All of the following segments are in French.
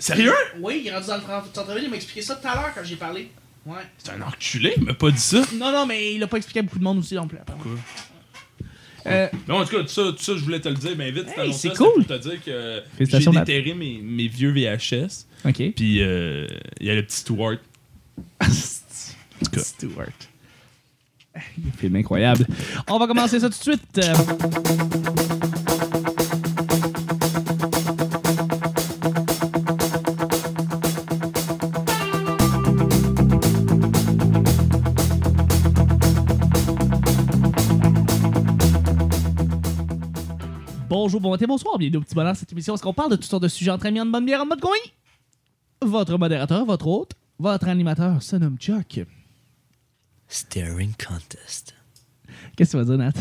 Sérieux? Oui, il est rendu dans le centre-ville, il m'a expliqué ça tout à l'heure quand j'ai parlé. Ouais. C'est un enculé, il m'a pas dit ça. Non, non, mais il a pas expliqué à beaucoup de monde aussi non plus. apparemment. Quoi? Euh, Mais en tout cas, tout ça, tout ça, je voulais te le dire, mais vite, Hey, c'est cool. pour te dire que j'ai déterré mes, mes vieux VHS. ok. Puis euh, il y a le petit Stuart. cas. Stewart. Film incroyable. On va commencer ça tout de suite. Bonjour, bon matin, bonsoir, bienvenue au petit bonheur. Cette émission, est-ce qu'on parle de toutes sortes de sujets entre amis, en bonne bière, en mode coin? Votre modérateur, votre hôte, votre animateur se nomme Chuck. Staring contest. Qu'est-ce que tu vas dire, Nat?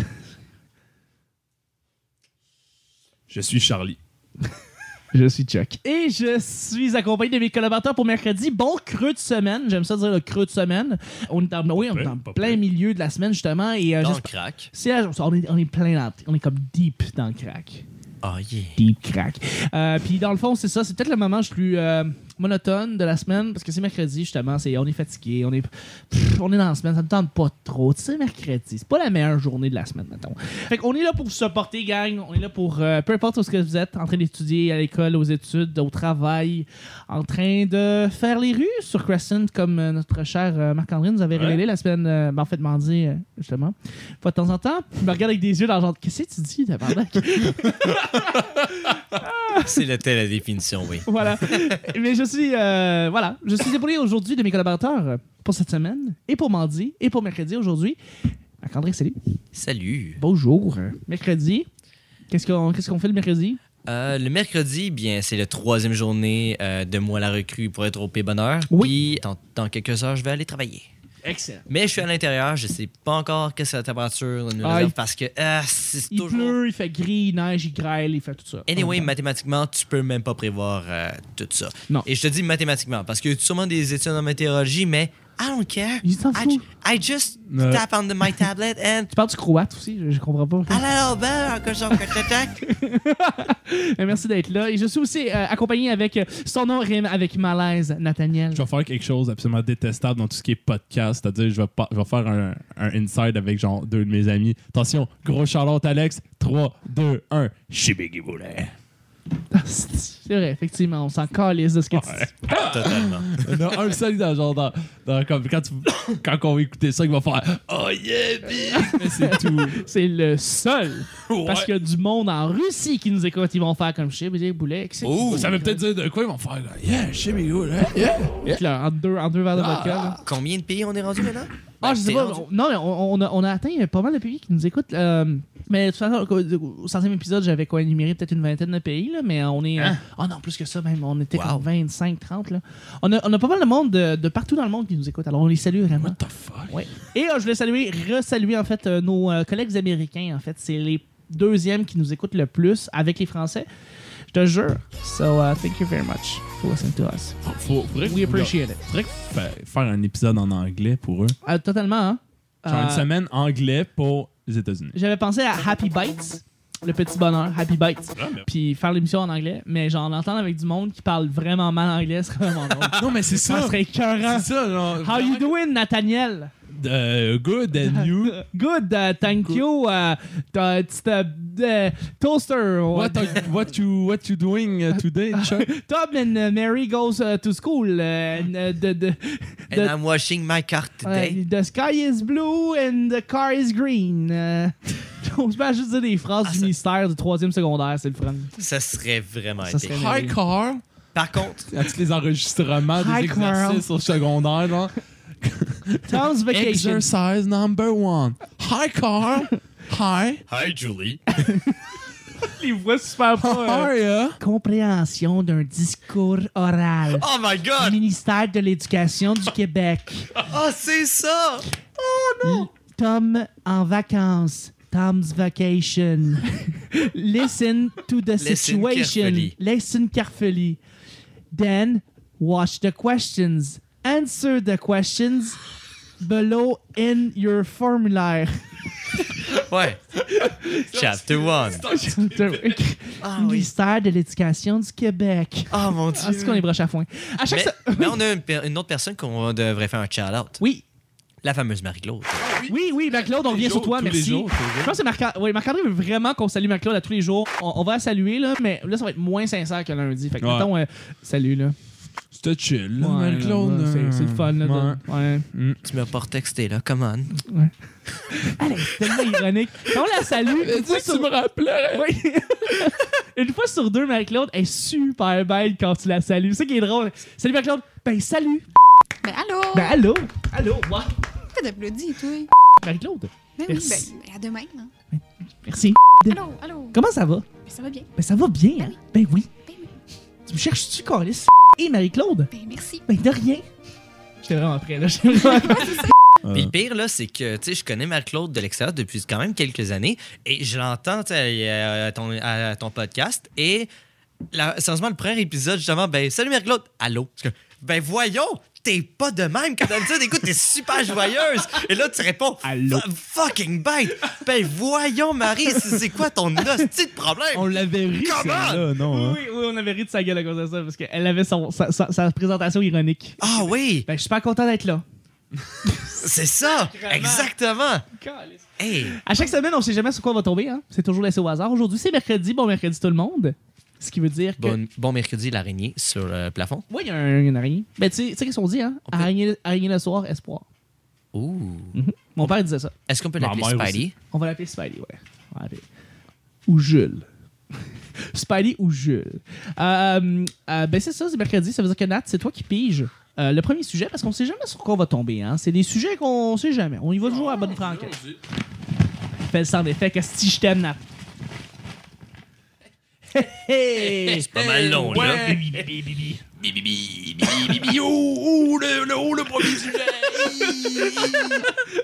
Je suis Charlie. Je suis Chuck. Et je suis accompagné de mes collaborateurs pour mercredi. Bon creux de semaine. J'aime ça dire le creux de semaine. On est en, oui, on est en plein milieu de la semaine, justement. Et euh, Dans le crack. c'est- on, est, on est plein dans, On est comme deep dans le crack. Oh yeah. Deep crack. Euh, Puis dans le fond, c'est ça. C'est peut-être le moment le plus euh, monotone de la semaine parce que c'est mercredi, justement. C'est, on est fatigué. On est, pff, on est dans la semaine. Ça ne tente pas trop. Tu sais, mercredi. C'est pas la meilleure journée de la semaine, mettons. Fait qu'on est là pour vous supporter, gang. On est là pour, euh, peu importe où ce que vous êtes, en train d'étudier à l'école, aux études, au travail, en train de faire les rues sur Crescent, comme euh, notre cher euh, Marc-André nous avait Ouais. révélé la semaine, ben, en fait, mardi, justement. Pas de temps en temps. Il me regarde avec des yeux dans le genre, qu'est-ce que tu dis, tabarnak? C'est la définition, oui. voilà. Mais je suis, euh, voilà, je suis épaulé aujourd'hui de mes collaborateurs pour cette semaine, et pour mardi, et pour mercredi aujourd'hui. Marc-André, salut. Salut. Bonjour. Mercredi. Qu'est-ce qu'on qu'est-ce qu'on fait le mercredi? Euh, le mercredi, bien, c'est la troisième journée euh, de moi la recrue pour être au P Bonheur. Oui. Puis dans, dans quelques heures, je vais aller travailler. Excellent. Mais je suis à l'intérieur, je sais pas encore qu'est-ce que la température nous Ah, il- parce que ah, c'est Il pleut, il fait gris, il neige, il grêle, il fait tout ça. Anyway, mathématiquement, tu peux même pas prévoir euh, tout ça. Non. Et je te dis mathématiquement parce que tu as sûrement des études en météorologie, mais I don't care. Il s'en I, fout. I just tap on the- my tablet and Tu parles du croate aussi, je, je comprends pas. Hello, ben, encore ça, tac. Euh, Merci d'être là. Et je suis aussi euh, accompagné avec euh, son nom rime avec malaise, Nathaniel. Je vais faire quelque chose absolument détestable dans tout ce qui est podcast. C'est-à-dire, je vais, pas- je vais faire un, un inside avec genre deux de mes amis. Attention, gros Charlotte Alex. 3, 2, 1. Chibiggy Boulet. C'est vrai, effectivement, on s'en calisse de ce que tu Ouais. dis. Totalement. Il y en a un seul dans, genre, dans, dans- comme, quand, tu- quand on va écouter ça, il va faire Oh yeah, big! Mais c'est tout. C'est le seul. Parce qu'il y a du monde en Russie qui nous écoute. Ils vont faire comme chez Boulet Boulet. Oh. Ça veut peut-être dire de quoi ils vont faire. Là. Yeah, Chibiggy Boulet. Yeah. Là, en, deux, en deux verres de vodka. là. Combien de pays on est rendu maintenant? Ah, je sais pas. rendu- non, mais on, on a, on a atteint pas mal de pays qui nous écoutent. euh, mais de toute façon, au centième épisode, j'avais quoi énuméré peut-être une vingtaine de pays, là, mais on est. euh, Ah non, plus que ça, même. On était Wow. comme 25, 30. Là. On, a, on a pas mal de monde de, de partout dans le monde qui nous écoute. Alors, on les salue vraiment. What the fuck? Ouais. Et euh, je voulais saluer, resaluer en fait nos collègues américains. En fait, c'est les deuxièmes qui nous écoutent le plus avec les Français. Je te jure. So, uh, thank you very much for listening to us. Faut, faudrait We appreciate it. faudrait faire un épisode en anglais pour eux. Euh, totalement, hein? Genre une Euh, semaine anglais pour les États-Unis. J'avais pensé à Happy Bites, le petit bonheur, Happy Bites. Puis faire l'émission en anglais, mais genre l'entendre avec du monde qui parle vraiment mal anglais serait vraiment drôle. Non, mais c'est Ça ça. serait écœurant. C'est ça, genre. How you doing, Nathaniel? Uh, good and you. Good, uh, thank you. Uh, uh, it's the uh, toaster. What, are, what you what you doing uh, today, Chuck? Tom and uh, Mary goes uh, to school. Uh, and, uh, the, the, And the, I'm washing my car today. uh, the sky is blue and the car is green. Uh, on se met à juste dire des phrases Ah, du ça- ministère du troisième secondaire, c'est le fun. Ça serait vraiment Ça serait- Hi, Carl. Par contre, À tous les enregistrements des exercices au secondaire, genre. Tom's vacation. Exercise number one. Hi, Carl. Hi. Hi Julie. Les voix super pas. Compréhension d'un discours oral. Oh my god! Ministère de l'Éducation du Québec. Oh, c'est ça! Tom en vacances. Tom's vacation. Listen to the Listen situation. carefully. Listen carefully. Then watch the questions. Answer the questions below in your formulaire. Ouais. Chapter 1. Ah oui. Ministère de l'Éducation du Québec. Ah mon Ah, c'est qu'on est dieu. broche à foin. À chaque Mais, on a une, per- une autre personne qu'on devrait faire un shout-out. Oui, La fameuse Marie-Claude. oui, oui, Marc-Claude, on revient sur toi, tous les merci. jours, tous les jours. Je pense que c'est Marc- oui, Marc-André veut vraiment qu'on salue Marc-Claude à tous les jours. On, on va la saluer, là, mais là, ça va être moins sincère que lundi. Fait que, Ouais. mettons, euh, salut, là. C'était chill, là, Ouais, Marie-Claude. là, c'est- C'est le fun, là. Ouais. de- Ouais. Tu m'as pas texté, là. Come on. Allez, c'est tellement ironique. Quand on la salue, une fois, sur... rappelais. Oui. une fois sur deux, Marie-Claude est super belle quand tu la salues. C'est ça qui est drôle. Salut, Marie-Claude. Ben, salut. Ben allô? Ben, allô. Allô. Wow. Pourquoi t'applaudis, toi? Marie-Claude. Ben oui, Merci. ben, ben, à demain. Hein. Merci. Allô, allô? Comment ça va? Ben, ça va bien. Ben, ça va bien, hein? Ben oui. Ben oui. Tu me cherches-tu, Carlis? Et Marie-Claude? Ben merci. Ben, de rien. J'étais vraiment prêt, là. J'étais vraiment prêt. Puis le pire, là, c'est que, tu sais, je connais Marie-Claude de l'extérieur depuis quand même quelques années et je l'entends, à ton, à ton podcast et, la, sérieusement, le premier épisode, justement, ben, salut Marie-Claude, allô? Parce que, ben, voyons, t'es pas de même quand d'habitude, écoute, t'es super joyeuse. Et là, tu réponds, Allô? Fu- fucking bête. Ben, voyons, Marie, c'est quoi ton hostie de problème? On l'avait ri, là, non, hein? Oui, oui, on avait ri de sa gueule à cause de ça parce qu'elle avait son, sa, sa- sa présentation ironique. Ah oui, Ben, je suis super content d'être là. c'est ça, exactement. Hey, À chaque semaine, on sait jamais sur quoi on va tomber. Hein? C'est toujours laissé au hasard. Aujourd'hui, c'est mercredi. Bon mercredi tout le monde. Ce qui veut dire que... bon, bon mercredi, l'araignée sur le plafond. Oui, il y a un- une araignée. Ben, tu sais qu'est-ce qu'on dit, hein? On peut- Araignée, araignée le soir, espoir. Ouh. Mon père disait ça. Est-ce qu'on peut l'appeler Spidey? aussi. On va l'appeler Spidey, ouais. On va l'appeler- Ou Jules. Spidey ou Jules. Euh, euh, ben, c'est ça, c'est mercredi. Ça veut dire que Nat, c'est toi qui pige euh, le premier sujet parce qu'on sait jamais sur quoi on va tomber. Hein? C'est des sujets qu'on sait jamais. On y va toujours à bonne franquette. Fais le sang d'effet que si je t'aime, Nat? C'est pas mal long, là. Ouais. Bibi, bibi. Bibi, oh, oh, le, le, oh, le premier sujet.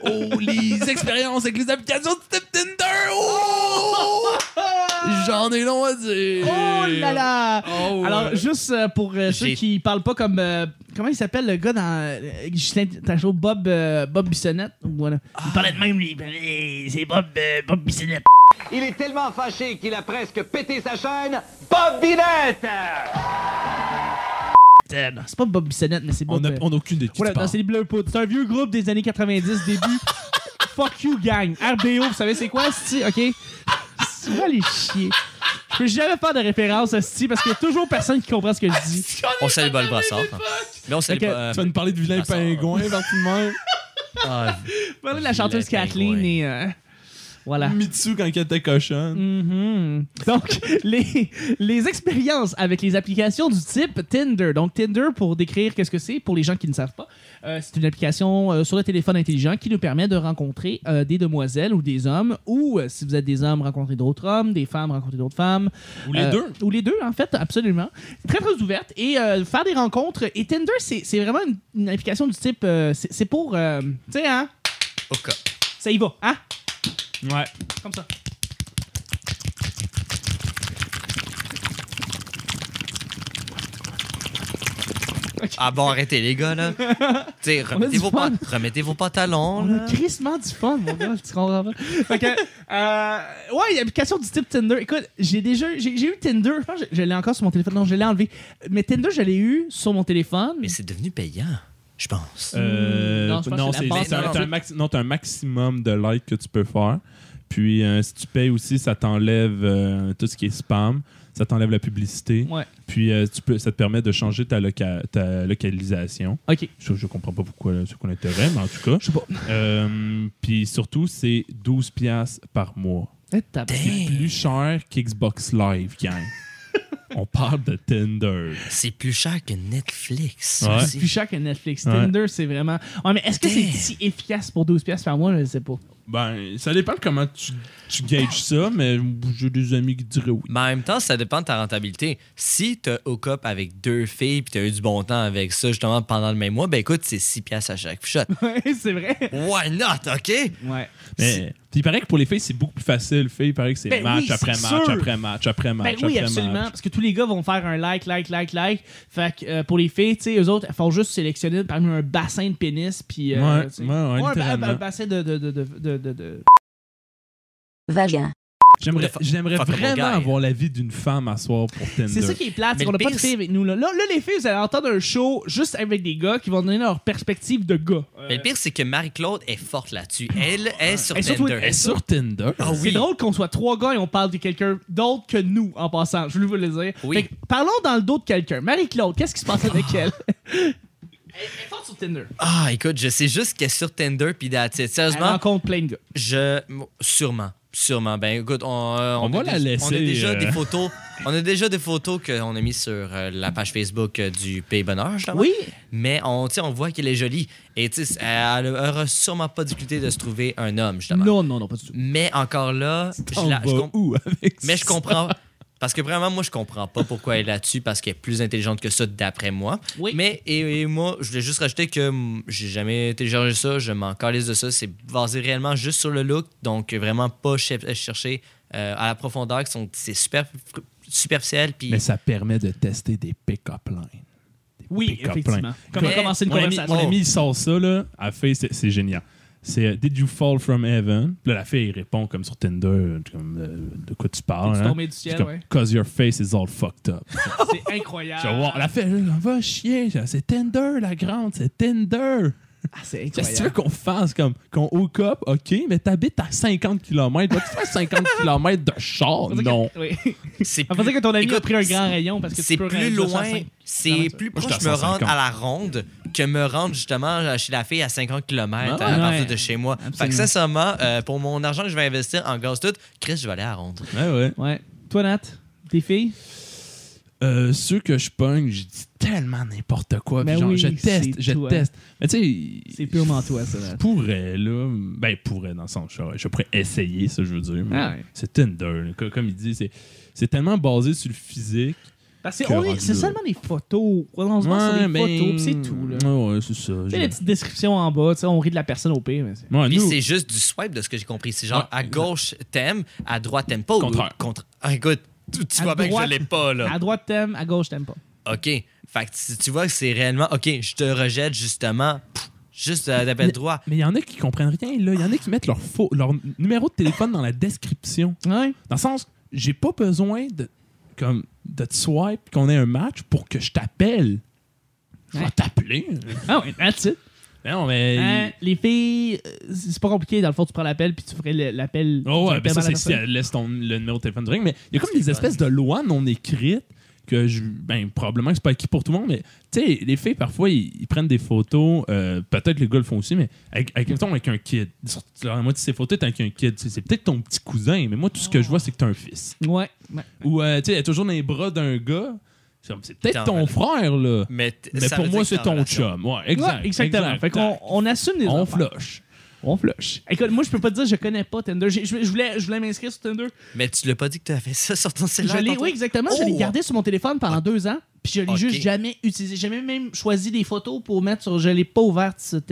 oh, les expériences avec les applications de type Tinder. Oh, j'en ai long à dire. Oh là là! Oh, Alors, juste euh, pour euh, ceux qui parlent pas comme. euh, comment il s'appelle le gars dans Justin t'as show Bob, euh, Bob Bissonnette? Voilà. Il parlait de même, lui. C'est Bob, euh, Bob Bissonnette. Il est tellement fâché qu'il a presque pété sa chaîne. Bob Binette! Euh, C'est pas Bob Bissonnette, mais c'est On Bob. n'a euh, on a aucune de qui voilà, c'est les Bleu Poudre. C'est un vieux groupe des années 90, début. Fuck you, gang. RBO, vous savez c'est quoi, Sti? OK? Tu vas les chier. Je peux jamais faire de référence, Sti, parce qu'il y a toujours personne qui comprend ce que je dis. On salue Bol Brassard. hein. Mais on salue pas. Tu vas nous parler de vilain pingouin, parti de même. Ah, Parlez de la chanteuse Kathleen et. Voilà. Mitsu quand elle était cochonne. Mhm. Donc, les, les expériences avec les applications du type Tinder. Donc, Tinder, pour décrire qu'est-ce que c'est, pour les gens qui ne savent pas, euh, c'est une application euh, sur le téléphone intelligent qui nous permet de rencontrer euh, des demoiselles ou des hommes, ou euh, si vous êtes des hommes, rencontrer d'autres hommes, des femmes, rencontrer d'autres femmes. Ou les Euh, deux. Ou les deux, en fait, absolument. Très, très ouverte. Et euh, faire des rencontres. Et Tinder, c'est c'est vraiment une, une application du type. euh, c'est pour. euh, tu sais, hein? au cas. Ça y va, hein? Ouais. Comme ça. Ah bon, arrêtez les gars, là. Tu sais, remettez, vos pan- remettez vos pantalons, On a là. crissement du fun, mon gars. Tu comprends pas? Fait que, euh, ouais, il y a une application du type Tinder. Écoute, j'ai déjà, j'ai j'ai eu Tinder. Je pense que je, je l'ai encore sur mon téléphone. Non, je l'ai enlevé. Mais Tinder, je l'ai eu sur mon téléphone. Mais c'est devenu payant, je pense. Euh, Non, je pense non, que c'est c'est base. c'est un, Non, t'as un maxi- non, t'as un maximum de likes que tu peux faire. Puis euh, si tu payes aussi, ça t'enlève euh, tout ce qui est spam. Ça t'enlève la publicité. Ouais. Puis euh, tu peux, ça te permet de changer ta, loca- ta localisation. OK. Je, je comprends pas pourquoi c'est quoi l'intérêt, mais en tout cas. Je sais pas. Euh, puis surtout, c'est 12$ piastres par mois. Eh. C'est plus cher qu'Xbox Live, gang. On parle de Tinder. C'est plus cher que Netflix. Ouais. C'est plus cher que Netflix. Ouais. Tinder, c'est vraiment. Ouais, mais est-ce que c'est si efficace pour 12$ piastres par mois? Je sais pas. Ben, ça dépend de comment tu, tu gages ça, mais j'ai des amis qui diraient oui. Mais en même temps, ça dépend de ta rentabilité. Si t'as hook up avec deux filles puis t'as eu du bon temps avec ça justement pendant le même mois, ben écoute, c'est 6 piastres à chaque shot. Ouais, c'est vrai. Why not, OK? Ouais. Mais puis il paraît que pour les filles, c'est beaucoup plus facile. Filles, il paraît que c'est Ben match oui, après match sûr. après match après match Ben oui, après absolument. match. Parce que tous les gars vont faire un like, like, like, like. Fait que euh, pour les filles, tu sais, eux autres, elles font juste sélectionner parmi un bassin de pénis. Puis. euh, Ouais, tu sais. ouais, ouais, un un bassin de. de, de, de, de, de- de- Vagin. J'aimerais, vraiment avoir l'avis d'une femme à soir pour Tinder. C'est ça qui est plate, c'est qu'on n'a pas de filles avec nous. Là. Là, là, les filles, vous allez entendre un show juste avec des gars qui vont donner leur perspective de gars. Euh, Mais le pire, c'est que Marie-Claude est forte là-dessus. Elle est sur Tinder. Elle est sur Tinder. Ah C'est drôle qu'on soit trois gars et on parle de quelqu'un d'autre que nous, en passant. Je voulais vous le dire. Oui. Fait que, parlons dans le dos de quelqu'un. Marie-Claude, qu'est-ce qui se passe avec elle? Elle est forte sur Tinder. Ah, écoute, je sais juste qu'elle est sur Tinder, puis that's it. Elle Sérieusement, rencontre plein de gars. je. Sûrement. Sûrement. Ben, écoute, on, euh, On va a la déjà- laisser, On a déjà euh. des photos. On a déjà des photos qu'on a mis sur euh, la page Facebook euh, du Pays Bonheur, justement. Oui. Mais on, on voit qu'elle est jolie. Et tu sais, elle aura sûrement pas difficulté de se trouver un homme, justement. Non, non, non, pas du tout. Mais encore là, je la- je où avec mais je comprends. Parce que vraiment, moi, je comprends pas pourquoi elle est là-dessus, parce qu'elle est plus intelligente que ça, d'après moi. Oui. Mais, et, et moi, je voulais juste rajouter que hum, j'ai jamais téléchargé ça, je m'en calisse de ça. C'est basé réellement juste sur le look, donc vraiment pas ch- chercher euh, à la profondeur, c'est super, superficiel. Mais ça permet de tester des pick-up lines. Des Oui, pick-up effectivement. lines. Comme Mais commencer une mon, ami, mon ami, il sort ça, là. Elle fait, c'est génial. C'est euh, Did you fall from heaven? Puis là, la fille, il répond comme sur Tinder, comme, euh, de quoi tu parles. Hein? tombé du ciel, comme, ouais? Cause your face is all fucked up. C'est incroyable. Je. La fille, elle va chier. C'est Tinder, la grande, c'est Tinder. Ah, c'est Qu'est-ce que tu veux qu'on fasse comme qu'on hook up, ok, mais t'habites à 50 km. Vas-tu faire 50 km de char? Non. Oui. c'est dire que ton ami a pris un grand rayon parce que c'est plus loin, c'est plus proche me rendre 150. à la ronde que me rendre justement chez la fille à 50 km Ah à ouais. partir de chez moi. Fait que sincèrement, euh, pour mon argent que je vais investir en gaz tout, Chris, je vais aller à la ronde. Ouais, ouais. Ouais. Toi, Nat, tes filles? Euh, ceux que je pogne, je dis tellement n'importe quoi. Ben genre, oui, je teste, c'est je toi. teste. Mais tu sais, C'est purement toi, ça. je Nat. pourrais, là. Ben, pourrais, dans le sens, je, je pourrais essayer, ça, je veux dire. mais Ah ouais. C'est Tinder. là. Co- Comme il dit, c'est, c'est tellement basé sur le physique. Parce que c'est là. seulement des photos. On se base sur des ben, photos, c'est tout. Là. Ouais, ouais, c'est ça. Tu sais, Je- les petites descriptions en bas, tu sais, on rit de la personne au pire. Mais c'est- Ouais, Puis nous- c'est juste du swipe de ce que j'ai compris. C'est genre Ouais. à gauche t'aimes, à droite t'aimes pas. ou-. Contre... Ah, écoute, tu, vois bien que je l'ai pas là. À droite, t'aimes, à gauche, t'aimes pas. OK. Fait que tu, tu vois que c'est réellement OK, je te rejette justement pff, juste euh, d'appel droit. Mais il y en a qui comprennent rien, là. Il y en a qui mettent leur, faux, leur numéro de téléphone dans la description. Ouais. Dans le sens, j'ai pas besoin de, comme, de te swipe, qu'on ait un match pour que je t'appelle. Je vais Ouais. t'appeler. Ah ouais, that's it. Mais non, mais. Hein, les filles, euh, c'est pas compliqué. Dans le fond, tu prends l'appel, puis tu ferais l'appel. Oh ouais, ben ça, c'est si elle laisse ton, le numéro de téléphone du ring. Mais il y a comme des espèces de lois non écrites que je. Ben, probablement que c'est pas acquis pour tout le monde, mais tu sais, les filles, parfois, ils, ils prennent des photos. euh, Peut-être les gars le font aussi, mais avec, avec, mettons, avec un kid. Moitié de ces photos, t'es avec un kid. Tu C'est peut-être ton petit cousin, mais moi, tout ce que je vois, c'est que t'as un fils. Ouais. ouais. Ou, euh, tu sais, elle est toujours dans les bras d'un gars. C'est peut-être ton frère, là. Mais, Mais pour moi, c'est ton relation. chum. Ouais, exact. Ouais, exactement. exact. Fait qu'on on assume des On flush. On flush. Écoute, moi, je peux pas te dire je connais pas Tinder. Je, je voulais, je voulais m'inscrire sur Tinder. Mais tu l'as pas dit que tu as fait ça sur ton Je cellulaire. l'ai, tantôt? oui, exactement. Je l'ai Oh! gardé sur mon téléphone pendant deux ans. Puis je l'ai juste jamais utilisé. J'ai jamais même choisi des photos pour mettre sur. Je l'ai pas ouverte, cette,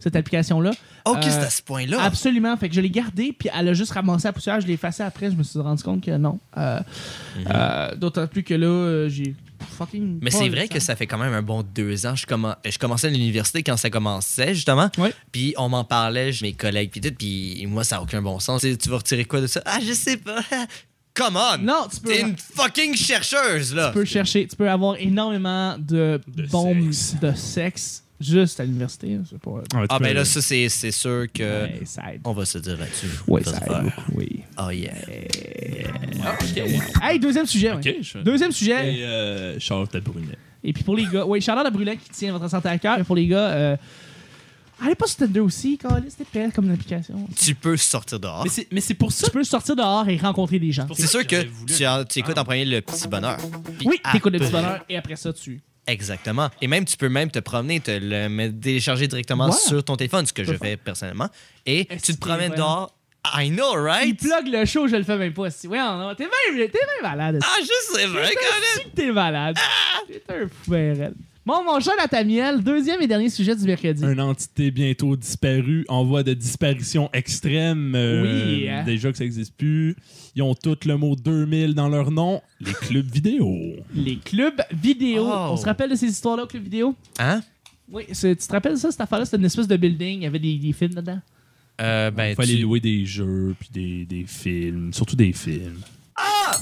cette application-là. OK, Euh, c'est à ce point-là. Absolument. Fait que je l'ai gardé, puis elle a juste ramassé la poussière. Je l'ai effacé après. Je me suis rendu compte que non. Euh, euh, D'autant plus que là, euh, j'ai fucking. Mais c'est vrai que ça fait quand même un bon deux ans. Je, commen- je commençais à l'université quand ça commençait, justement. Puis on m'en parlait, je- mes collègues, puis tout. Puis moi, ça n'a aucun bon sens. Tu vas retirer quoi de ça? Ah, je sais pas. Come on! Non, tu peux. T'es une fucking chercheuse, là! Tu peux chercher, tu peux avoir énormément de, De bombes sexe. de sexe juste à l'université. hein, C'est pas. Ah, ben là, ça, c'est c'est sûr que. Ouais, ça aide. On va se dire là-dessus. Oui, ça aide faire. beaucoup, oui. Oh yeah. Hey, deuxième sujet. Ok, ouais. je- Deuxième sujet. Et euh, Charles Brunet. Et puis pour les gars, oui, Charlotte Brûlet qui tient votre santé à cœur. Et pour les gars, euh, allez pas sur Tinder aussi, Carlis, c'était épais comme une application. Tu peux sortir dehors. Mais c'est- Mais c'est pour ça Tu peux sortir dehors et rencontrer des gens. C'est sûr que voulu tu, écoutes en premier le petit bonheur. Oui, t'écoutes le petit bonheur et après ça, tu. Exactement. Et même, tu peux même te promener, te le télécharger directement Ouais. sur ton téléphone, ce que je fais personnellement. Et tu te promènes dehors. I know, Il right? plug le show, je le fais même pas. Si. Ouais, non, t'es bien, t'es bien malade. Ah, je sais, vrai, Colin. Si que t'es malade. Ah! T'es un fou, Bon, mon cher Nathaniel, deuxième et dernier sujet du mercredi. Une entité bientôt disparue, en voie de disparition extrême. euh, Oui, hein. Déjà que ça n'existe plus. Ils ont tous le mot 2000 dans leur nom. Les clubs vidéo. Les clubs vidéo. Oh. On se rappelle de ces histoires-là, clubs vidéo? Hein? Oui, c'est- tu te rappelles ça, cette affaire-là? C'était une espèce de building, il y avait des, des films dedans. Euh, ben, Il fallait tu- louer des jeux, puis des, des films, surtout des films. Ah,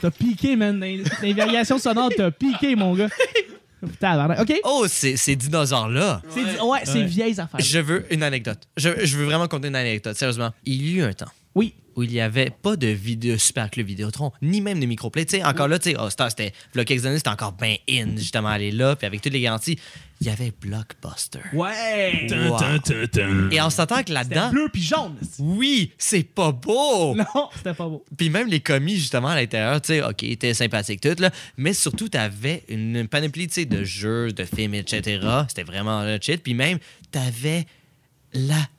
t'as piqué, man. Les- les variations sonores, t'as piqué, mon gars. Putain, OK? Oh, c'est ces dinosaures-là. C'est ouais, c'est vieilles affaires. Je veux une anecdote. Je, je veux vraiment compter une anecdote, sérieusement. Il y a eu un temps Oui. où il n'y avait pas de vidéo Super Club Vidéotron, ni même de microplay. Tu sais, encore là, tu sais, oh, c'était, quelques années, c'était encore bien in, justement, aller là, puis avec toutes les garanties. Il y avait Blockbuster. Ouais. Wow. Et on s'entend que là-dedans, bleu puis jaune. oui, c'est pas beau. Non, c'était pas beau. Puis même les commis, justement, à l'intérieur, tu sais, OK, étaient sympathiques toutes, là. Mais surtout, t'avais une panoplie, tu sais, de jeux, de films, etc. C'était vraiment le shit. Puis même, t'avais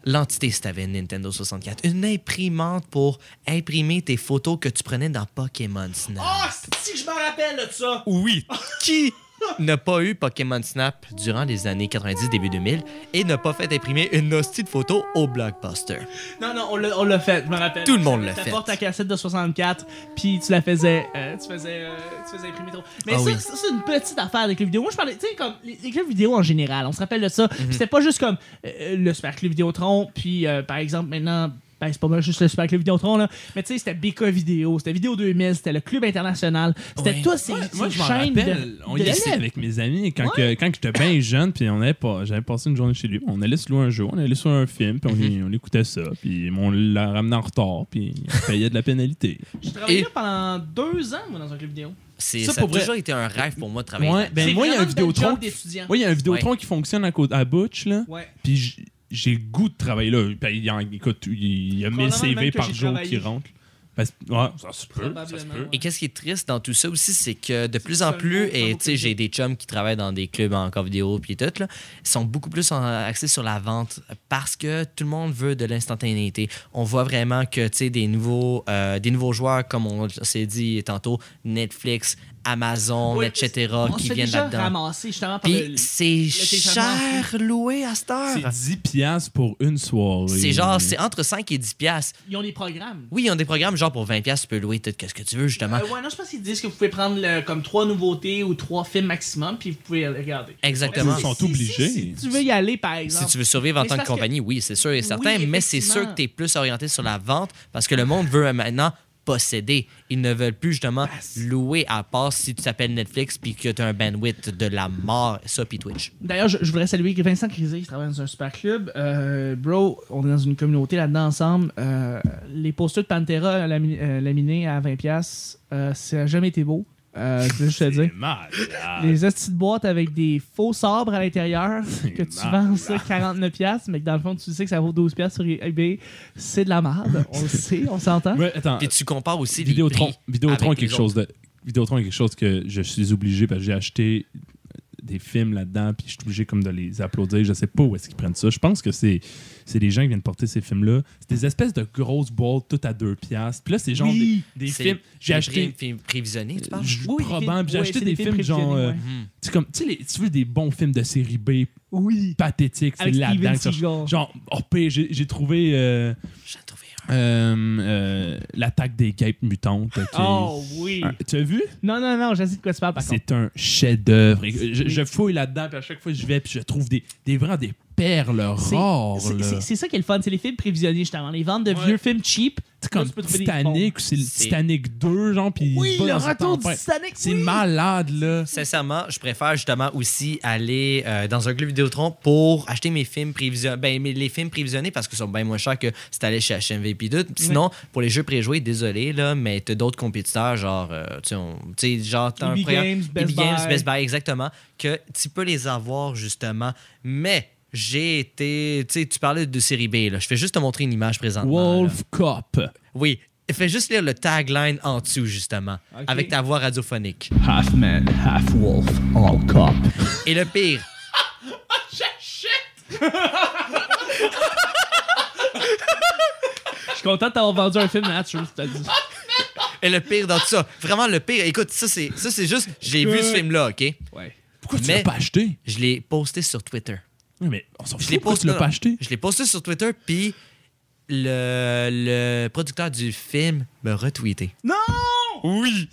l'entité si t'avais une Nintendo 64. Une imprimante pour imprimer tes photos que tu prenais dans Pokémon Snap. Ah, si je me rappelle de ça. Oui. Qui n'a pas eu Pokémon Snap durant les années 90, début 2000 et n'a pas fait imprimer une hostie de photos au Blockbuster? Non, non, on l'a fait, je me rappelle. Tout le monde l'a Tu fait. portes ta cassette de 64, puis tu la faisais, euh, tu faisais, euh, tu faisais imprimer trop. Mais Ah oui. c'est une petite affaire des clubs vidéo. Moi, je parlais, tu sais, comme les, les clubs vidéo en général, on se rappelle de ça. Puis C'était pas juste comme euh, le Super Club Vidéotron, puis par exemple, maintenant. Ben, c'est pas mal juste le Super Club Vidéotron, là. Mais tu sais, c'était BK Vidéo, c'était Vidéo 2000, c'était le Club International. C'était Ouais. tous ces, Moi, ces moi, je chaînes rappelle. de, on de y allait avec mes amis quand, que- quand j'étais bien jeune, puis on avait pas, j'avais passé une journée chez lui. On allait se louer un jeu, on allait sur un film, puis on, y- on écoutait ça, puis on l'a ramené en retard, puis on payait de la pénalité. J'ai travaillé Et- là pendant deux ans, moi, dans un club vidéo. C'est, Ça, ça, a pour vrai- toujours été un rêve pour moi de travailler. Ouais, ben moi, il y a un Vidéotron. Oui, il y a un Vidéotron qui fonctionne à, côté- à Butch, là. Ouais. Puis j- j'ai le goût de travailler là. Puis il y en- écoute, il y a 1000 Probablement CV par jour travaillé. qui rentrent. Ouais, ça se peut. Ça se Probablement, peut. ouais. Et qu'est-ce qui est triste dans tout ça aussi, c'est que de plus en plus, et tu sais, j'ai des chums qui travaillent dans des clubs encore vidéo puis tout, là, sont beaucoup plus en- axés sur la vente parce que tout le monde veut de l'instantanéité. On voit vraiment que, tu sais, des nouveaux, euh, des nouveaux joueurs, comme on s'est dit tantôt, Netflix, Amazon, Oui, etc., qui viennent déjà là-dedans. Puis c'est cher loué à cette heure. C'est 10 piastres pour une soirée. C'est genre, c'est entre 5 et 10 piastres. Ils ont des programmes. Oui, ils ont des programmes genre pour 20 piastres, tu peux louer tout ce que tu veux, justement. Euh, ouais, non, je pense qu'ils disent que vous pouvez prendre le- comme trois nouveautés ou trois films maximum, puis vous pouvez les regarder. Exactement. Ils sont Si- si- obligés. Si, tu veux y aller, par exemple. Si tu veux survivre en Mais tant que compagnie, oui, c'est sûr et certain, Oui, mais c'est sûr que tu es plus orienté sur la vente parce que le monde veut euh, maintenant posséder. Ils ne veulent plus justement louer à part si tu t'appelles Netflix puis que tu as un bandwidth de la mort, ça puis Twitch. D'ailleurs, je, je voudrais saluer Vincent Crisé, qui travaille dans un super club. Euh, bro, on est dans une communauté là-dedans ensemble. Euh, les posters de Pantera euh, laminés à 20$, euh, ça a jamais été beau. Euh, je veux juste te dire. C'est malade. Les petites boîtes avec des faux sabres à l'intérieur, que tu malade. vends ça 49$, piastres, mais que dans le fond, tu sais que ça vaut 12$ piastres sur eBay. C'est de la merde. On le sait, on s'entend. Ouais, attends. Puis tu compares aussi les Vidéotron, prix Vidéotron est les quelque chose de. Vidéotron est quelque chose que je suis obligé parce que j'ai acheté des films là-dedans puis je suis obligé comme de les applaudir. Je sais pas où est-ce qu'ils prennent ça. Je pense que c'est c'est des gens qui viennent porter ces films-là. C'est des espèces de grosses boîtes toutes à deux piastres. Puis là, c'est genre Oui. des, films. J'ai acheté. films prévisionnés, tu parles? Je- Oui, probablement. J'ai acheté des, des films films genre. euh, tu sais, comme, tu sais, les- tu veux des bons films de série B Oui. pathétiques, c'est Avec là-dedans. Seagal. Genre, oh, pire, j'ai j'ai trouvé euh, Euh, euh, l'attaque des guêpes mutantes. Oh oui. Ah, tu as vu? Non, non, non, je sais de quoi tu parles par contre. C'est un chef-d'œuvre. Je, je fouille là-dedans, puis à chaque fois que je vais, puis je trouve des, des vraiment des perles C'est- rares. ça qui est le fun, c'est les films prévisionnés justement, les ventes de Ouais. vieux films cheap. C'est comme Titanic, ou c'est Titanic 2, genre, puis Oui, le retour du. Titanic. C'est oui. malade, là. Sincèrement, je préfère justement aussi aller euh, dans un club Vidéotron pour acheter mes films prévisionnés. Ben, mes- les films prévisionnés parce qu'ils sont bien moins chers que si t'allais chez HMV puis tout. Sinon, pour les jeux préjoués, désolé, là, mais t'as d'autres compétiteurs, genre, euh, tu sais, genre, t'as un Games, Best Games, Buy. Best Buy, exactement, que tu peux les avoir justement. Mais j'ai été, tu sais, tu parlais de série B, là. Je fais juste te montrer une image présentement. là. Wolf Cop. Oui. Fais juste lire le tagline en dessous, justement, avec ta voix radiophonique. Half man, half wolf, all cop. Et le pire, Je suis content de t'avoir vendu un film Natural, t'as dit. Et le pire dans tout ça, vraiment le pire, écoute, ça c'est, ça c'est juste, j'ai vu ce film-là, OK? Ouais. Pourquoi tu l'as pas acheté? Je l'ai posté sur Twitter. Oui, mais on s'en Je fout. l'ai Pourquoi posté, tu l'as pas acheté? Je l'ai posté sur Twitter, puis le, le producteur du film me retweeté. Non! Oui!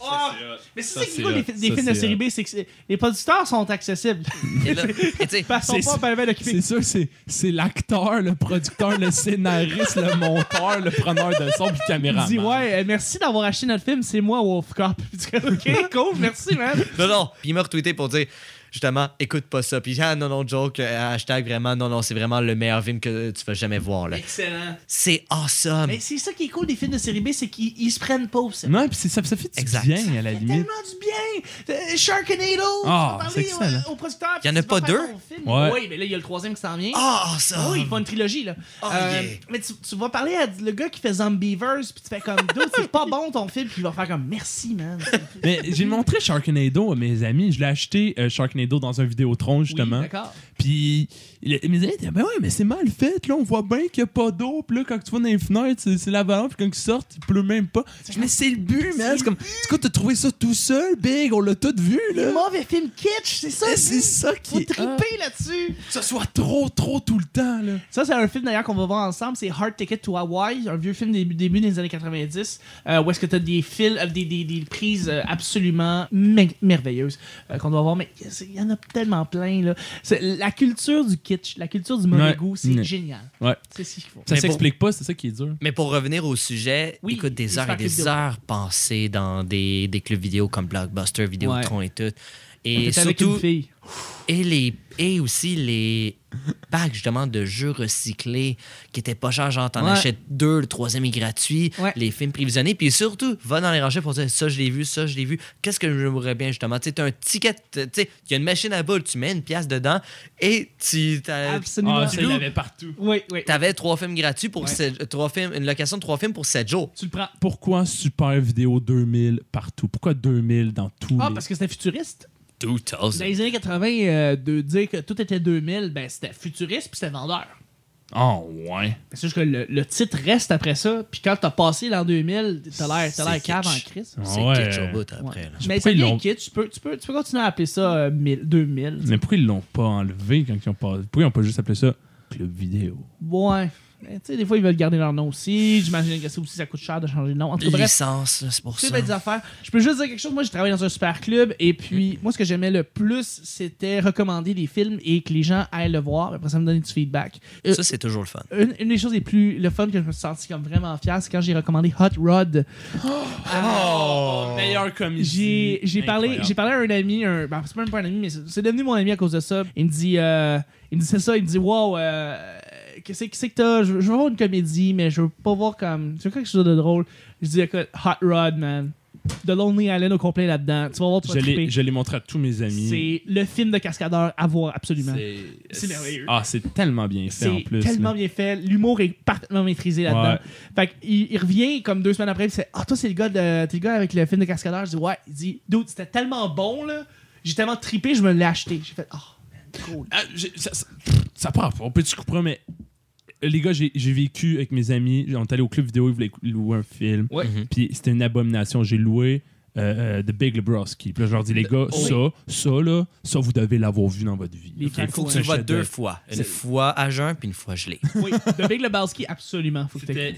Mais c'est Ça, qui est c'est cool des, fi- des Ça, films de c'est série. B, c'est que c'est- les producteurs sont accessibles. Et là, et tu sais, Parce qu'ils sont pas bien occupés. C'est sûr, c'est, c'est l'acteur, le producteur, le scénariste, le monteur, le preneur de son, puis le Il caméraman. dit ouais, euh, merci d'avoir acheté notre film, c'est moi Wolf Cop. Puis tu dis, ok, cool, merci man. non, non. Puis il m'a retweeté pour dire, justement, écoute pas ça. Puis, ah, non, non, joke, euh, hashtag vraiment, non, non, c'est vraiment le meilleur film que tu vas jamais voir, là. Excellent. C'est awesome. Mais c'est ça qui est cool des films de série B, c'est qu'ils ils se prennent pas au sérieux. Non, puis c'est- ça, ça fait du Exact. bien, à la limite. Tellement du bien! Euh, Sharknado! Ah, tu vas c'est au, au producteur. Y en a pas deux? Ouais. Oui, mais là, il y a le troisième qui s'en vient. Ah, awesome. Ah oui, il faut une trilogie, là. Oh, Euh, yeah. Mais tu, tu vas parler à le gars qui fait Zombievers, puis tu fais comme, dude, c'est pas bon ton film, puis il va faire comme, merci, man. Mais j'ai montré Sharknado à mes amis. Je l'ai acheté, euh, Sharknado, dans un Vidéotron, justement. Oui, d'accord. Puis le- mes amis ben ouais, mais c'est mal fait. Là, on voit bien qu'il n'y a pas d'eau. Puis là, quand tu vas dans les fenêtres, c'est, c'est l'avalanche. Puis quand ils sortent, il pleut même pas. Je mais c'est le but, man. C'est comme, c'est quoi, t'as trouvé ça tout seul, Big? On l'a tout vu, là. Mauvais film kitsch, c'est ça. C'est ça qui Faut est. triper là-dessus. Que ce soit trop, trop tout le temps, là. Ça, c'est un film d'ailleurs qu'on va voir ensemble. C'est Hard Ticket to Hawaii, un vieux film des début des années 90, euh, où est-ce que tu as des, fils, euh, des, des, des prises euh, absolument me- merveilleuses euh, qu'on doit voir. Mais il y en a tellement plein. Là. La culture du kitsch, la culture du mauvais Ouais. goût, c'est Ouais. génial. Ouais. C'est ce qu'il faut. Ça s'explique pas, c'est ça qui est dur. Mais pour revenir au sujet, Oui, écoute, des heures et des vidéo. heures passées dans des, des clubs vidéo comme Blockbuster, Vidéotron et tout. Et avec surtout, une fille. Et, les, et aussi les packs justement de jeux recyclés qui étaient pas chers, genre t'en Ouais. achètes deux, le troisième est gratuit, Ouais. les films prévisionnés, puis surtout, va dans les rangées pour dire ça je l'ai vu, ça je l'ai vu, qu'est-ce que j'aimerais bien justement? Tu sais, un ticket, tu sais, il y a une machine à boules, tu mets une pièce dedans et tu t'as- Absolument. Ah, ça, il l'avait partout. Oui, oui. t'avais trois films gratuits pour Ouais. sept- trois films, une location de trois films pour 7 jours. Tu le prends. Pourquoi Super Vidéo 2000 partout? Pourquoi 2000 dans tous Ah, les... parce que c'était futuriste. 2000. Dans les années 80, euh, de dire que tout était 2000, ben c'était futuriste puis c'était vendeur. Oh, ouais. C'est juste que le, le titre reste après ça, puis quand t'as passé l'an 2000, t'as l'air, t'as l'air cave en kitsch. crise. C'est Ouais. quelque chose après. Ouais. là. Mais c'est bien kitsch, tu peux, tu, peux, tu peux continuer à appeler ça euh, 1000, 2000. Mais pourquoi ils l'ont pas enlevé quand ils ont pas... Pourquoi ils ont pas juste appelé ça Club Vidéo? Ouais. Mais tu sais, des fois, ils veulent garder leur nom aussi. J'imagine que ça aussi, ça coûte cher de changer de nom. En tout cas, bref, Licence, c'est pour ça. des affaires. Je peux juste dire quelque chose. Moi, j'ai travaillé dans un super club et puis, moi, ce que j'aimais le plus, c'était recommander des films et que les gens aillent le voir. Après, ça me donnait du feedback. Euh, Ça, c'est toujours le fun. une, une des choses les plus le fun que je me suis senti comme vraiment fier, c'est quand j'ai recommandé Hot Rod. Oh, meilleur comédie. J'ai j'ai parlé Incroyable. j'ai parlé à un ami, un, ben, c'est même pas un ami, mais c'est c'est devenu mon ami à cause de ça. Il me dit, euh, il me dit c'est ça, il me dit wow, euh, c'est que t'as Je je veux voir une comédie, mais je veux pas voir comme, tu veux quelque chose de drôle. Je dis écoute, Hot Rod man, The Lonely Island au complet là-dedans. Tu vas voir, tu Je vas je l'ai montré à tous mes amis. C'est le film de cascadeur à voir absolument. C'est, C'est merveilleux. Ah, c'est tellement bien fait en C'est plus. tellement là. bien fait. L'humour est parfaitement maîtrisé là-dedans. Ouais. Fait qu'il il revient comme deux semaines après, il fait Ah, toi, c'est le gars de, le gars avec le film de cascadeur. Je dis Ouais. Il dit Dude, c'était tellement bon, là. J'ai tellement trippé, je me l'ai acheté. J'ai fait Oh, man, cool. Ah, ça, ça, ça part. On peut-tu couper, mais les gars, j'ai, j'ai vécu avec mes amis. On est allé au club vidéo, ils voulaient louer un film. Ouais. Mhm. Puis c'était une abomination. J'ai loué euh, euh, The Big Lebowski. Puis là, je leur dis, les gars, ça, ça, là, ça, vous devez l'avoir vu dans votre vie. Frères Faut que Ouais. tu le vois deux fois. Une C'est- fois à jeun, puis une fois gelé. Oui, The Big Lebowski, absolument. Faut que C'était,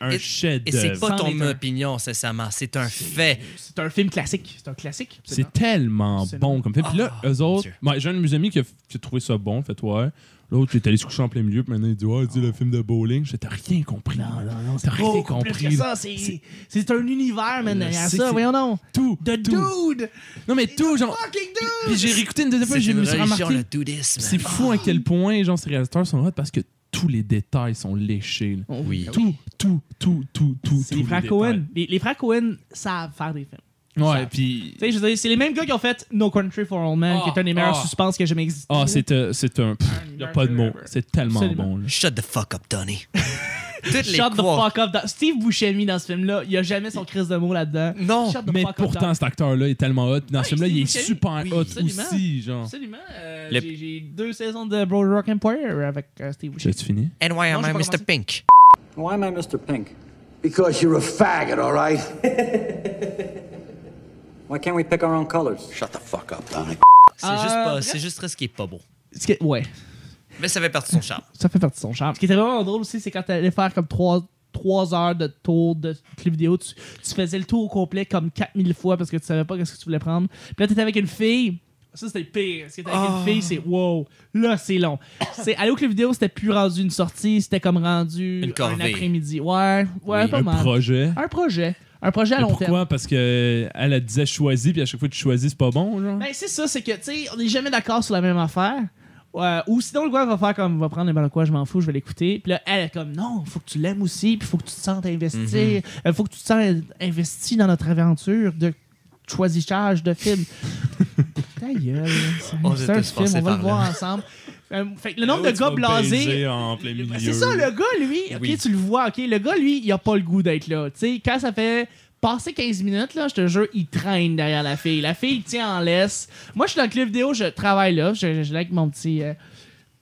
un it- chef Et c'est pas ton opinion, sincèrement. C'est un fait. C'est un film classique. C'est un classique. C'est tellement C'est bon comme film. Puis là, Ah, eux autres, moi, j'ai un de mes amis qui a, qui a trouvé ça bon, fait ouais. L'autre, il est allé se coucher en plein milieu, puis maintenant il dit, ouais, tu sais, le film de bowling. J'ai t'as rien compris. Non, non, non, T'as c'est rien beaucoup plus compris. que ça. C'est c'est un univers, man, derrière ça. Voyons donc. Tout. The tout. dude! Non, mais tout, genre. Fucking dude! Puis j'ai réécouté une deuxième fois, j'ai me suis remarqué. le doudisme. C'est fou à quel point, genre, ces réalisateurs sont hot parce que tous les détails sont léchés. là. Oui. Tout, tout, tout, tout, tout. C'est tous les frères. Cohen. Les, les frères Cohen savent faire des films. Ouais, Ça- puis. Tu sais, je veux dire, c'est les mêmes gars qui ont fait No Country for Old Men, qui est un des meilleurs ah. suspens qui a jamais existé. Ah, là. c'est euh, c'est un. Il n'y a pas de mots. C'est tellement Absolument. bon. là. Shut the fuck up, Tony. Les Shut the fuck up. Dans- Steve Buscemi dans ce film-là, il y a jamais son crise de mots là-dedans. Non, Shut the Mais fuck up, pourtant, cet acteur-là est tellement hot. Dans Ouais, ce film-là, il est Buscemi. super Oui, hot absolument. aussi, genre. Absolument. Euh, Le- j'ai- deux saisons de Broadrock Empire avec euh, Steve Buscemi. J'ai-tu fini? And why am I Mr. Pink? Why am I Mr. Pink? Because you're a faggot, all right? Why can't we pick our own colors? Shut the fuck up, Donnie. C'est Euh, juste pas, bref. c'est juste ce qui est pas beau. Ce qui Ouais, Mais ça fait partie de son charme. ça fait partie de son charme. Ce qui était vraiment drôle aussi, c'est quand t'allais faire comme trois, 3 heures de tour de clip vidéo. Tu, tu faisais le tour au complet comme 4000 fois parce que tu savais pas qu'est-ce que tu voulais prendre. Puis là, t'étais avec une fille. Ça, c'était le pire. Parce que t'étais avec Ah. une fille, c'est wow. Là, c'est long. C'est, aller au clip vidéo, c'était plus rendu une sortie, c'était comme rendu Une un corvée. après-midi. Ouais, ouais, Oui. pas Un mal. projet. Un projet. Un projet à long terme. pourquoi? Parce que elle, disait choisis, puis à chaque fois que tu choisis, c'est pas bon, genre. Ben, c'est ça, c'est que, tu sais, on n'est jamais d'accord sur la même affaire. Ouais, ou sinon, le gars va faire comme, va prendre n'importe quoi, je m'en fous, je vais l'écouter. Puis là, elle est comme, non, faut que tu l'aimes aussi, puis faut que tu te sentes investi. Euh, faut que tu te sens investi dans notre aventure de choisissage de film. Ta gueule, c'est On c'est est un film, on va le voir ensemble. Euh, fait que le nombre de gars blasés. C'est ça, le gars, lui, ok, Oui. tu le vois, ok, le gars, lui, il a pas le goût d'être là. Tu sais, quand ça fait passer 15 minutes, là, je te jure, il traîne derrière la fille. La fille, il tient en laisse. Moi, je suis dans le clip vidéo, je travaille là, je, je, avec mon petit euh,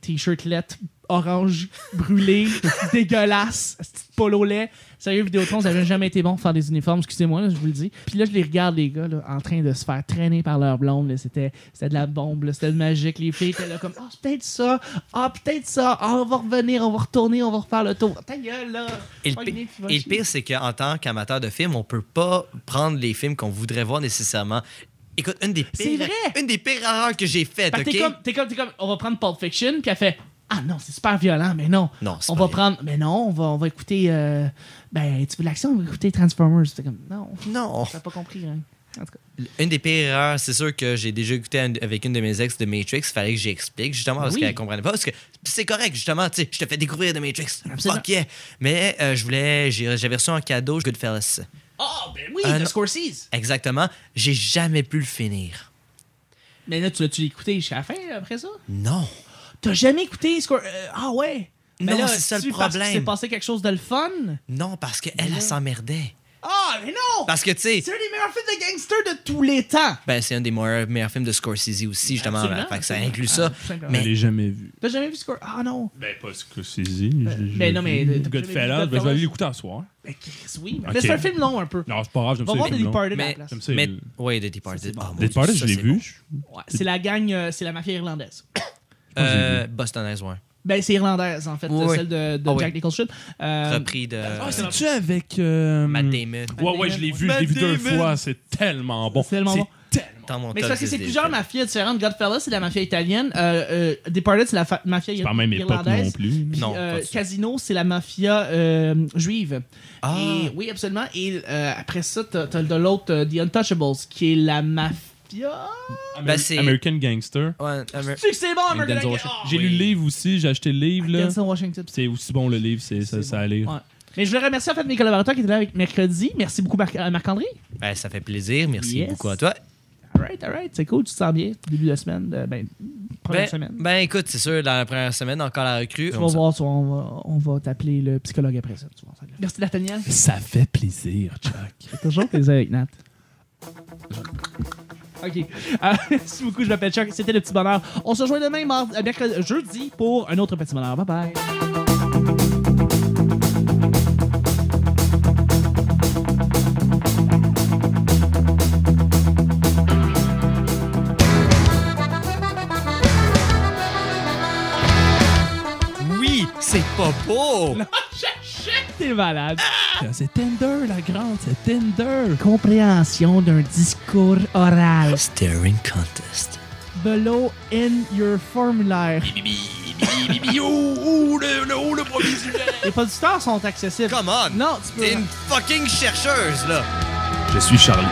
t-shirt lettre orange brûlé, dégueulasse, ce petit polo lait. Sérieux, Vidéotron, ça n'a jamais été bon pour faire des uniformes, excusez-moi, là, je vous le dis. Puis là, je les regarde, les gars, là, en train de se faire traîner par leur blonde. là. C'était c'était de la bombe, là, c'était de magique. Les filles étaient là comme, ah, c'est peut-être ça, ah, peut-être ça, ah, on va revenir, on va retourner, on va refaire le tour. Ta gueule, là. Et le, et pire, c'est qu'en tant qu'amateur de films, on peut pas prendre les films qu'on voudrait voir nécessairement. Écoute, une des C'est pires, vrai! une des pires erreurs que j'ai faites, t'es comme, t'es comme, t'es comme, on va prendre Pulp Fiction, puis elle fait, ah non, c'est super violent, mais non. On va prendre, mais non, on va, on va écouter, euh, ben, tu veux de l'action, on va écouter Transformers. C'était comme, non, Non. t'as pas compris, hein. En tout cas. Une des pires erreurs, c'est sûr que j'ai déjà écouté avec une de mes ex de Matrix. Fallait que j'explique, justement, parce Oui. qu'elle comprenait pas. Parce que c'est correct, justement, tu sais, je te fais découvrir de Matrix. Absolument. Fuck yeah. Mais euh, je voulais, j'avais reçu en cadeau Goodfellas. Ah, ben oui, Euh, de. Scorsese. Exactement. J'ai jamais pu le finir. Mais là, tu l'as-tu écouté jusqu'à la fin après ça? Non. T'as jamais écouté Scor... euh, ah ouais! Mais Non, là, c'est ça le tu- parce que problème. C'est passé quelque chose de le fun? Non, parce qu'elle, elle s'emmerdait. Ah, mais non! Parce que, tu sais, C'est un des meilleurs films de gangsters de tous les temps! ben, c'est un des meilleurs, meilleurs films de Scorsese aussi, justement. Absolument, Fait que ça absolument. inclut ça. Ah, tout simplement. Je Mais l'ai jamais vu. T'as jamais vu Scorsese? Ah non! Ben, pas Scorsese. je l'ai ben non, mais t'as jamais vu Goodfellas, ben, je Goodfellas? vais aller l'écouter à soir. Ben Chris, oui. Ok. Mais c'est un film long un peu. Non, c'est pas grave, j'aime Va ça. voir les The films longs. Departed à la Mais, place. J'aime ça. mais, les- ouais, The Departed. mon Dieu, Departed, ça, je l'ai c'est vu. bon. Ouais, c'est la gang, euh, c'est la mafia irlandaise. Euh, Bostonnaise, ouais. Ben, c'est irlandaise, en fait, Oui, oui. celle de, de oui. Jack Nicholson. Euh, Repris de Ah, c'est-tu avec. euh, Matt Damon. Ouais, ouais, je l'ai vu, je l'ai vu deux fois. C'est tellement bon. C'est tellement bon. tellement Mais c'est parce que 10 c'est plusieurs films. mafias différentes. Godfellas, c'est la mafia italienne. Euh, euh, Departed, c'est la mafia C'est pas la même époque irlandaise. non plus. Puis, Non, euh, pas ça. Casino, c'est la mafia euh, juive. Ah. Et, oui, absolument. Et euh, après ça, t'as t'as de l'autre, euh, The Untouchables, qui est la mafia. Ben, c'est- American Gangster. Ouais, Amer- Tu sais que c'est bon, Avec American Denzel Gang- Washington. Ah, J'ai oui. lu le livre aussi, j'ai acheté le livre. là. Denzel Washington. C'est aussi bon le livre, c'est ça, C'est ça bon. à lire. Ouais. Mais je voulais remercier en fait mes collaborateurs qui étaient là avec mercredi. Merci beaucoup Marc- euh, Marc-André. Ben, ça fait plaisir. Merci Yes. beaucoup à toi. Alright, alright, c'est cool, tu te sens bien. Début de semaine, euh, ben, première Ben, semaine. ben, écoute, c'est sûr, dans la première semaine, encore la recrue. tu comme vas ça. voir, tu vas- on va, on va t'appeler le psychologue après ça. tu vas voir ça. Merci Nathaniel. Ça fait plaisir, Chuck. C'est toujours plaisir avec Nat. Ok. Euh, merci beaucoup, je m'appelle Chuck. C'était le petit bonheur. On se rejoint demain, mardi, euh, mercredi, jeudi, pour un autre petit bonheur. Bye bye. Oui, c'est pas beau. T'es malade. C'est Tinder, la grande, c'est Tinder. Compréhension d'un discours oral. Staring contest. Below in your formulaire. Bibi, bibi, bibi, ouh, ouh, le, le, ouh, le premier sujet. Les producteurs sont accessibles. Come on. Non, tu peux. T'es une fucking chercheuse, là. Je suis Charlie.